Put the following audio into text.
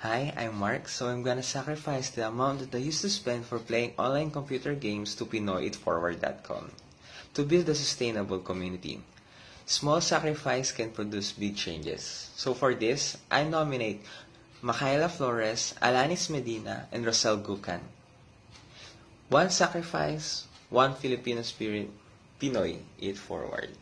Hi, I'm Mark, so I'm gonna sacrifice the amount that I used to spend for playing online computer games to PinoyItForward.com to build a sustainable community. Small sacrifice can produce big changes. So for this, I nominate Michaela Flores, Alanis Medina, and Rosel Gucan. One sacrifice, one Filipino spirit, Pinoy, it forward.